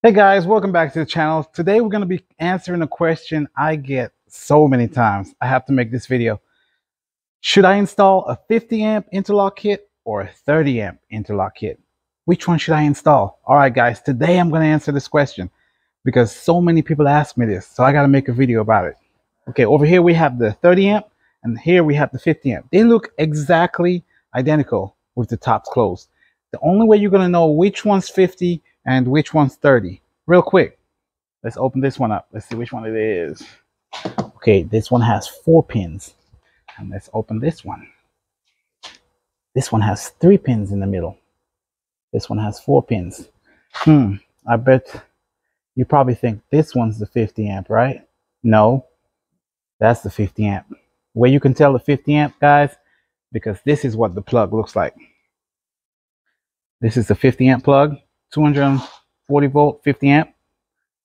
Hey guys, welcome back to the channel. Today we're going to be answering a question I get so many times. I have to make this video. Should I install a 50 amp interlock kit or a 30 amp interlock kit? Which one should I install? All right guys, today I'm going to answer this question because so many people ask me this. So I got to make a video about it. Okay, over here we have the 30 amp and here we have the 50 amp. They look exactly identical with the tops closed. The only way you're going to know which one's 50 and which one's 30. Real quick, let's open this one up. Let's see which one it is. Okay, this one has four pins. And let's open this one. This one has three pins in the middle. This one has four pins. Hmm, I bet you probably think this one's the 50 amp, right? No, that's the 50 amp. Where you can tell the 50 amp, guys, because this is what the plug looks like. This is the 50 amp plug 240 volt 50 amp.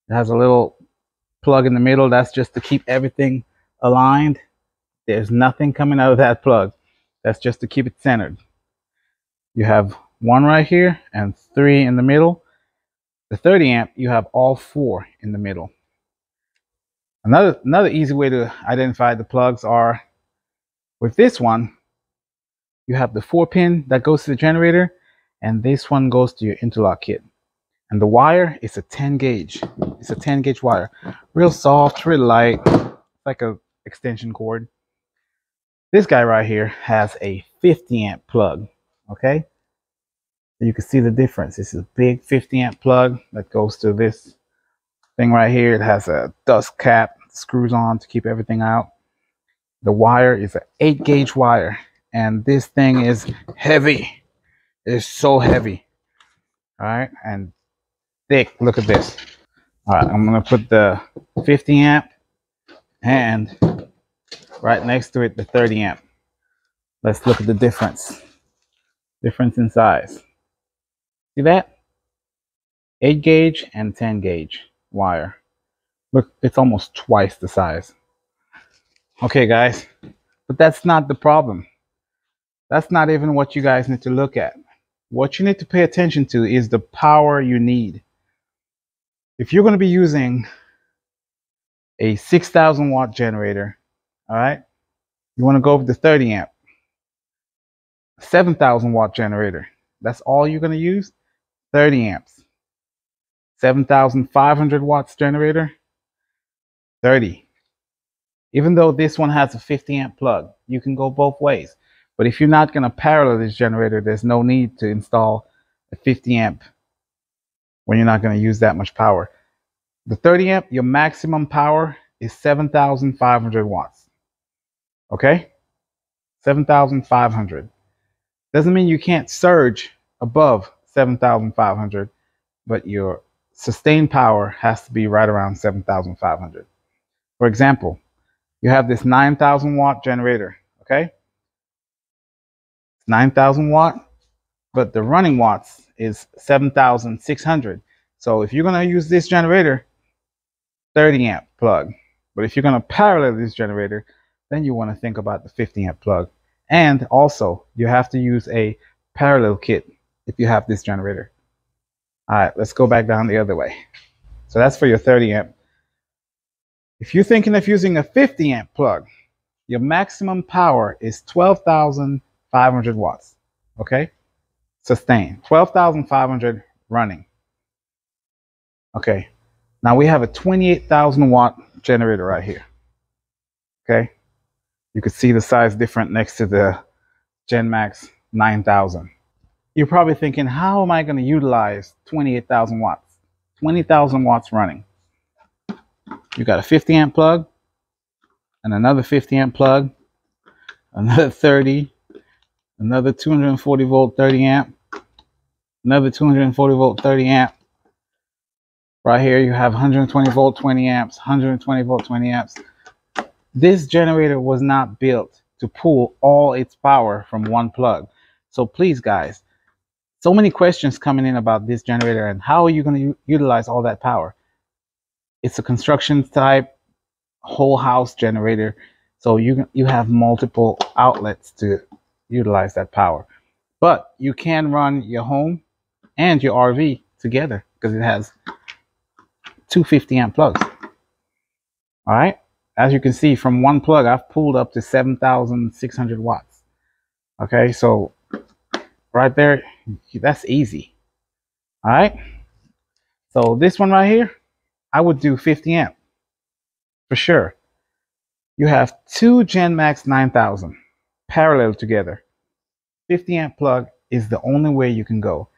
It has a little plug in the middle that's just to keep everything aligned. There's nothing coming out of that plug. That's just to keep it centered. You have one right here and three in the middle. The 30 amp you have all four in the middle. Another another easy way to identify the plugs are with this one you have the four pin that goes to the generator and this one goes to your interlock kit. And the wire is a 10 gauge. It's a 10 gauge wire. Real soft real light. Like a extension cord. This guy right here has a 50 amp plug okay? You can see the difference. This is a big 50 amp plug that goes to this thing right here. It has a dust cap screws on to keep everything out. The wire is an 8 gauge wire. And this thing is heavy it's so heavy. All right, and thick. Look at this. All right, I'm gonna put the 50 amp and right next to it the 30 amp. Let's look at the difference. Difference in size. See that? 8 gauge and 10 gauge wire. Look, it's almost twice the size. Okay, guys, but that's not the problem. That's not even what you guys need to look at what you need to pay attention to is the power you need. If you're going to be using a 6,000 watt generator, all right, you want to go with the 30 amp. 7,000 watt generator, that's all you're going to use, 30 amps. 7,500 watts generator, 30. Even though this one has a 50 amp plug, you can go both ways. But if you're not going to parallel this generator, there's no need to install a 50 amp when you're not going to use that much power. The 30 amp, your maximum power is 7,500 watts. Okay? 7,500. Doesn't mean you can't surge above 7,500, but your sustained power has to be right around 7,500. For example, you have this 9,000 watt generator, okay? 9,000 watt, but the running watts is 7,600. So if you're going to use this generator, 30 amp plug. But if you're going to parallel this generator, then you want to think about the 50 amp plug. And also, you have to use a parallel kit if you have this generator. All right, let's go back down the other way. So that's for your 30 amp. If you're thinking of using a 50 amp plug, your maximum power is 12,000 500 watts. Okay? Sustain. 12,500 running. Okay. Now we have a 28,000 watt generator right here. Okay? You can see the size different next to the GenMax 9000. You're probably thinking, how am I going to utilize 28,000 watts? 20,000 watts running. You got a 50 amp plug and another 50 amp plug, another 30, another 240 volt 30 amp. Another 240 volt 30 amp. Right here you have 120 volt 20 amps 120 volt 20 amps. This generator was not built to pull all its power from one plug. So please guys so many questions coming in about this generator and how are you going to utilize all that power? It's a construction type whole house generator. So you you have multiple outlets to utilize that power. But you can run your home and your RV together because it has two 50 amp plugs. All right. As you can see from one plug, I've pulled up to 7,600 watts. Okay. So right there, that's easy. All right. So this one right here, I would do 50 amp for sure. You have two GenMax 9000 parallel together. 50 amp plug is the only way you can go.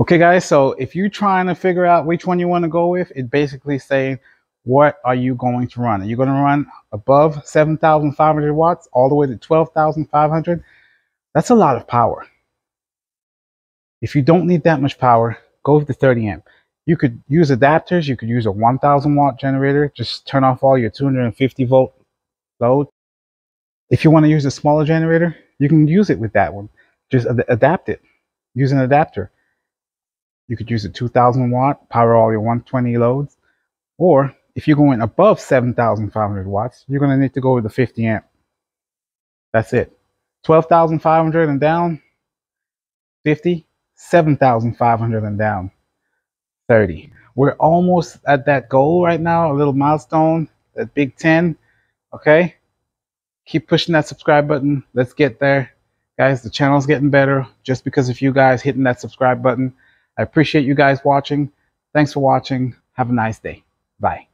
Okay, guys, so if you're trying to figure out which one you want to go with, it basically saying, what are you going to run? Are you going to run above 7,500 watts all the way to 12,500? That's a lot of power. If you don't need that much power, go with the 30 amp. You could use adapters. You could use a 1000 watt generator. Just turn off all your 250 volt load. If you want to use a smaller generator, you can use it with that one. Just ad adapt it. Use an adapter. You could use a 2000 watt, power all your 120 loads. Or if you're going above 7,500 watts, you're going to need to go with the 50 amp. That's it. 12,500 and down, 50, 7,500 and down. 30. We're almost at that goal right now, a little milestone, that big 10. Okay? Keep pushing that subscribe button. Let's get there. Guys, the channel's getting better just because of you guys hitting that subscribe button. I appreciate you guys watching. Thanks for watching. Have a nice day. Bye.